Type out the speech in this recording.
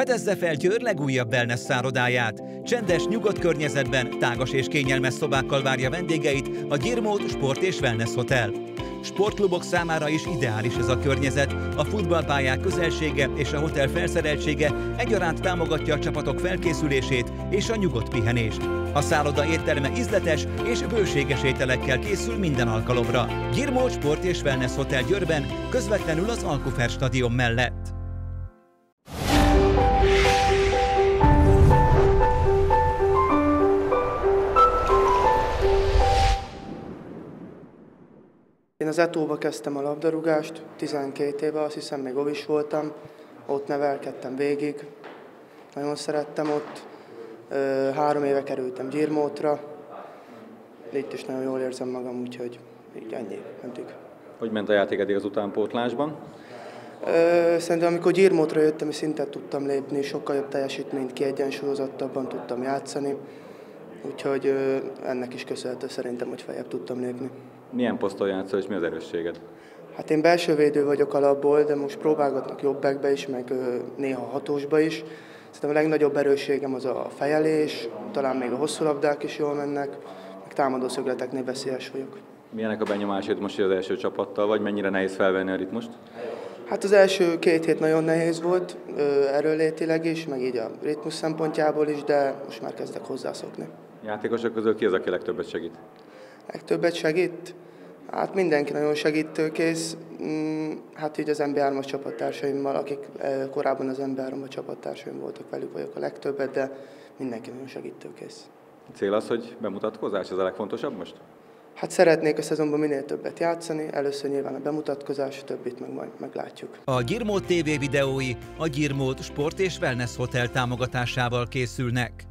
Fedezze fel Győr legújabb wellness szállodáját. Csendes, nyugodt környezetben, tágas és kényelmes szobákkal várja vendégeit a Girmót Sport és Wellness Hotel. Sportklubok számára is ideális ez a környezet, a futballpályák közelsége és a hotel felszereltsége egyaránt támogatja a csapatok felkészülését és a nyugodt pihenést. A szálloda étterme ízletes és bőséges ételekkel készül minden alkalomra. Girmót Sport és Wellness Hotel Győrben, közvetlenül az Alkufer stadion mellett. Én az Etóba kezdtem a labdarúgást, 12 éve, azt hiszem még ovis voltam, ott nevelkedtem végig, nagyon szerettem ott. Három éve kerültem Gyirmótra, itt is nagyon jól érzem magam, úgyhogy így ennyi, eddig. Hogy ment a játék eddig az utánpótlásban? Szerintem amikor Gyirmótra jöttem, és szintet tudtam lépni, sokkal jobb teljesítményt kiegyensúlyozottabban tudtam játszani, úgyhogy ennek is köszönhető szerintem, hogy feljebb tudtam lépni. Milyen poszton játszol, és mi az erősséged? Hát én belső védő vagyok alapból, de most próbálgatnak jobbekbe is, meg néha hatósba is. Szerintem a legnagyobb erősségem az a fejelés, talán még a hosszú labdák is jól mennek, meg támadó szögleteknél veszélyes vagyok. Milyenek a benyomásod most az első csapattal, vagy mennyire nehéz felvenni a ritmust? Hát az első két hét nagyon nehéz volt, erőlétileg is, meg így a ritmus szempontjából is, de most már kezdek hozzászokni. Játékosok közül ki az, aki legtöbbet segít? Legtöbbet segít? Hát mindenki nagyon segítőkész. Mm, hát így az MB3-as csapattársaimmal, akik korábban az MB3-as csapattársaim voltak, velük vagyok a legtöbbet, de mindenki nagyon segítőkész. A cél az, hogy bemutatkozás, ez a legfontosabb most? Hát szeretnék a szezonban minél többet játszani, először nyilván a bemutatkozás, többit meg majd meglátjuk. A Girmót TV videói a Girmót Sport és Wellness Hotel támogatásával készülnek.